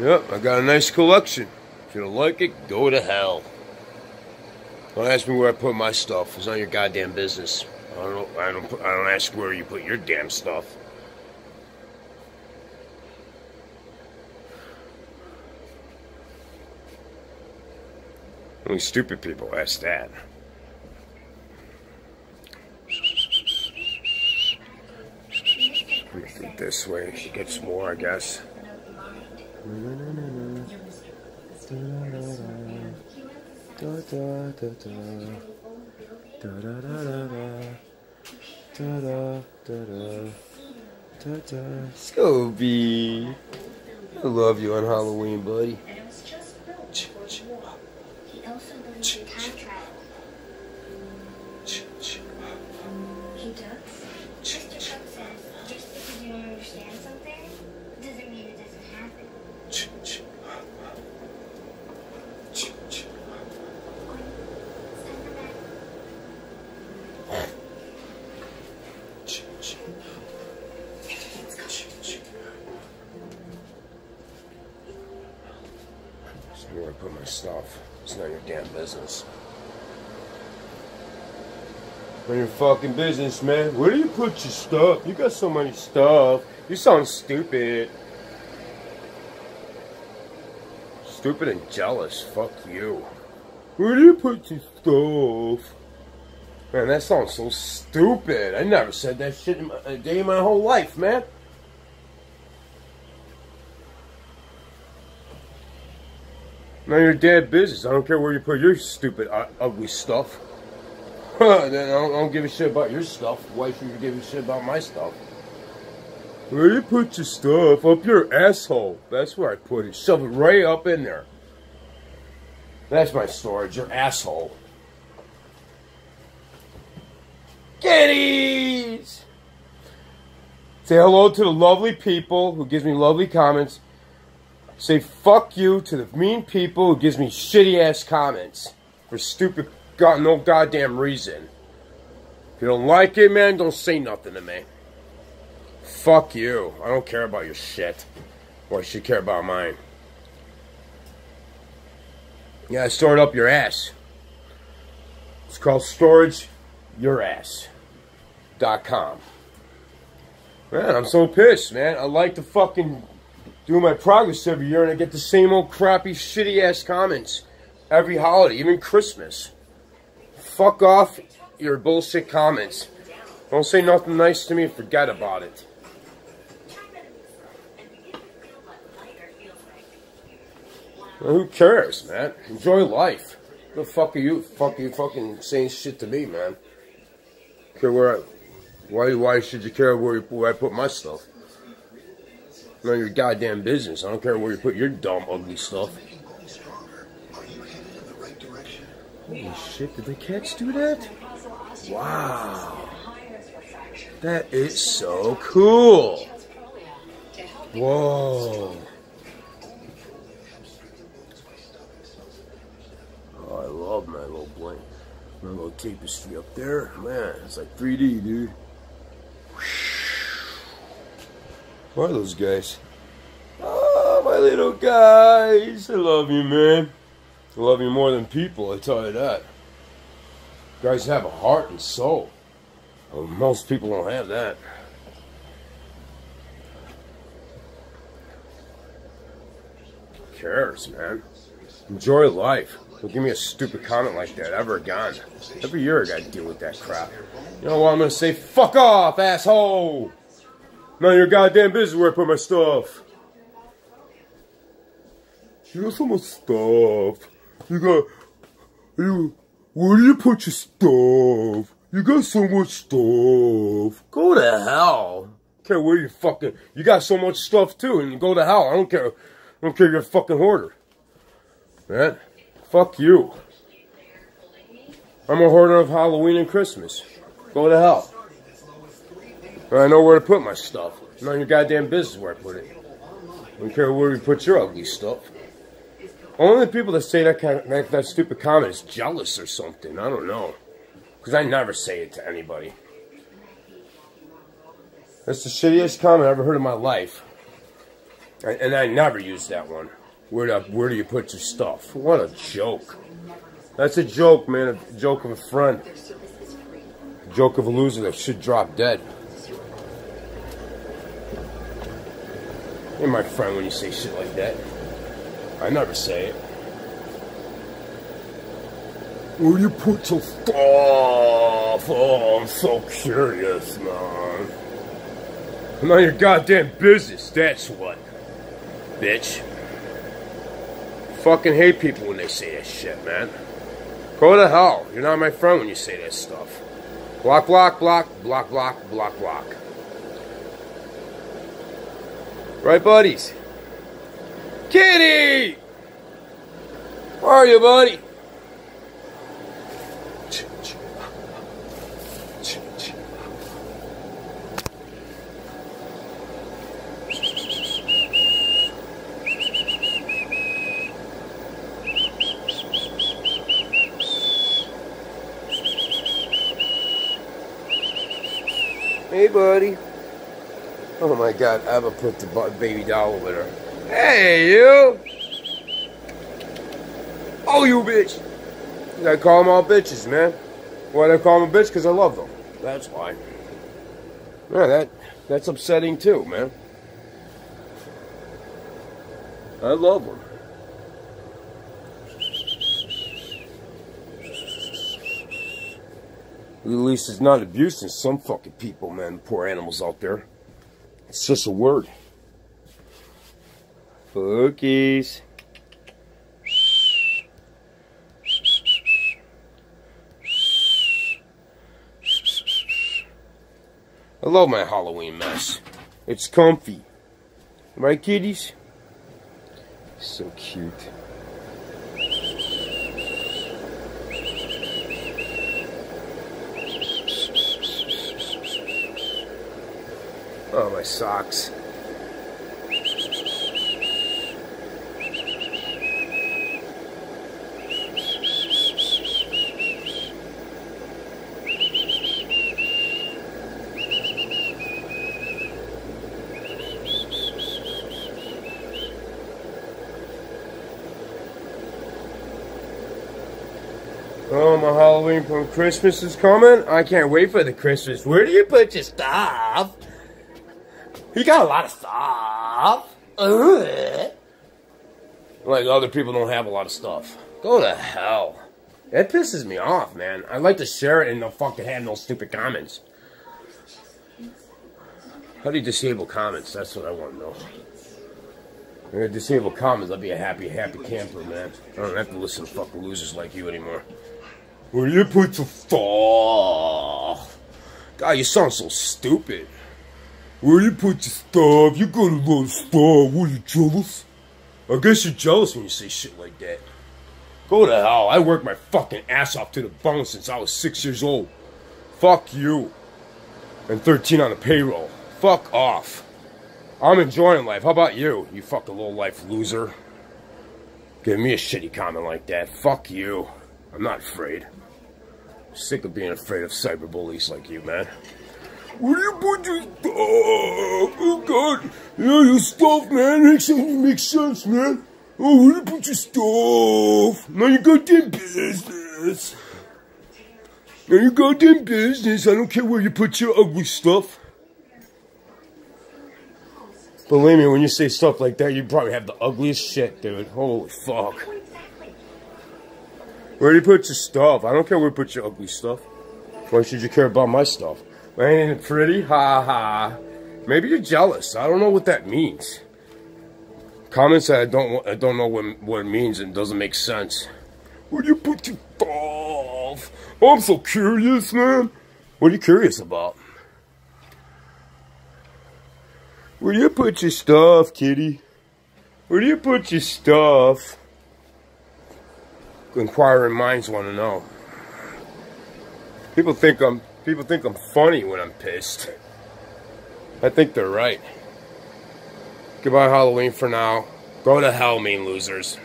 Yep, I got a nice collection. If you don't like it, go to hell. Don't ask me where I put my stuff. It's not your goddamn business. I don't. I don't. I don't ask where you put your damn stuff. Only stupid people ask that. Think this way. She gets more, I guess. Scobie. I love you on Halloween, buddy. He does? Mr. Trump says just because you don't understand something doesn't mean it doesn't happen. Stand back. Just where I put my It's not your damn business. Not your fucking business, man. Where do you put your stuff? You got so many stuff. You sound stupid. Stupid and jealous. Fuck you. Where do you put your stuff? Man, that sounds so stupid. I never said that shit in my, a day in my whole life, man. None of your damn business. I don't care where you put your stupid, uh, ugly stuff. then I don't, I don't give a shit about your stuff. Why should you give a shit about my stuff? Where you put your stuff? Up your asshole. That's where I put it. Shove it right up in there. That's my storage. Your asshole. Kitties! Say hello to the lovely people who gives me lovely comments. Say fuck you to the mean people who gives me shitty ass comments for stupid got no goddamn reason. If you don't like it, man, don't say nothing to me. Fuck you. I don't care about your shit. Or I should care about mine. Yeah, I stored up your ass. It's called storage your. Dot com. Man, I'm so pissed, man. I like the fucking do my progress every year and I get the same old crappy, shitty ass comments every holiday, even Christmas. Fuck off your bullshit comments. Don't say nothing nice to me, forget about it. Well, who cares, man? Enjoy life. The fuck are you? Fuck you fucking saying shit to me, man. Care where I, why why should you care where, where I put my stuff? None of your goddamn business. I don't care where you put your dumb, ugly stuff. Holy shit, did the cats do that? Wow. That is so cool. Whoa. Oh, I love my little blank. My little tapestry up there. Man, it's like 3D, dude. Where are those guys? Oh, my little guys. I love you, man. I love you more than people, I tell you that. You guys have a heart and soul. Well, most people don't have that. Who cares, man? Enjoy life. Don't give me a stupid comment like that ever again. Every year I gotta deal with that crap. You know what I'm gonna say? Fuck off, asshole! None of your goddamn business where I put my stuff. You got so much stuff. You got you where do you put your stuff? You got so much stuff. Go to hell. care where you fucking you got so much stuff too, and you go to hell. I don't care. I don't care you're a fucking hoarder. Man, fuck you. I'm a hoarder of Halloween and Christmas. Go to hell. I know where to put my stuff. None of your goddamn business where I put it. I don't care where you put your ugly stuff. Only the people that say that kind of, that, that stupid comment is jealous or something. I don't know. Because I never say it to anybody. That's the shittiest comment I ever heard in my life. And I never use that one. Where do, where do you put your stuff? What a joke. That's a joke, man. A joke of a friend. A joke of a loser that should drop dead. You're my friend when you say shit like that. I never say it. Where you put your stuff? Oh, I'm so curious, man. None of your goddamn business, that's what. Bitch. Fucking hate people when they say that shit, man. Go to hell. You're not my friend when you say that stuff. Block, block, block, block, block, block, block. Right, buddies? Kitty! Where are you, buddy? Hey, buddy. Oh my god, I ever put the baby doll over there. Hey, you! Oh, you bitch! I call them all bitches, man. Why do I call them a bitch? Because I love them. That's why. Yeah, that, that's upsetting too, man. I love them. At least it's not abuse abusing some fucking people, man. Poor animals out there. It's just a word. Cookies. I love my Halloween mess. It's comfy. Right, kitties? So cute. Oh, my socks. Oh, my Halloween from Christmas is coming. I can't wait for the Christmas. Where do you put your stuff? You got a lot of stuff. Ugh. Like other people don't have a lot of stuff. Go to hell. That pisses me off, man. I'd like to share it and they'll fucking have no stupid comments. How do you disable comments? That's what I want to know. If I disable comments, I'll be a happy, happy camper, man. I don't have to listen to fucking losers like you anymore. Where you put your stuff? God, you sound so stupid. Where you put your stuff? You got a lot of stuff. What, you jealous? I guess you're jealous when you say shit like that. Go to hell. I worked my fucking ass off to the bone since I was six years old. Fuck you. And 13 on the payroll. Fuck off. I'm enjoying life. How about you, you fucking low life loser? Give me a shitty comment like that. Fuck you. I'm not afraid. sick of being afraid of cyberbullies like you, man. Do you put your stuff? Oh, God. Yeah, your stuff, man. Makes, makes sense, man. Oh, where do you put your stuff? Now you got goddamn business. Now you got goddamn business. I don't care where you put your ugly stuff. Believe me, when you say stuff like that, you probably have the ugliest shit, dude. Holy fuck. Where do you put your stuff? I don't care where you put your ugly stuff. Why should you care about my stuff? Ain't it pretty? Ha ha. Maybe you're jealous. I don't know what that means. Comments that I don't I don't know what, what it means and doesn't make sense. Where do you put your stuff? Oh, I'm so curious, man. What are you curious about? Where do you put your stuff, kitty? Where do you put your stuff? Inquiring minds want to know. People think I'm people think I'm funny when I'm pissed. I think they're right. Goodbye Halloween for now. Go to hell, mean losers.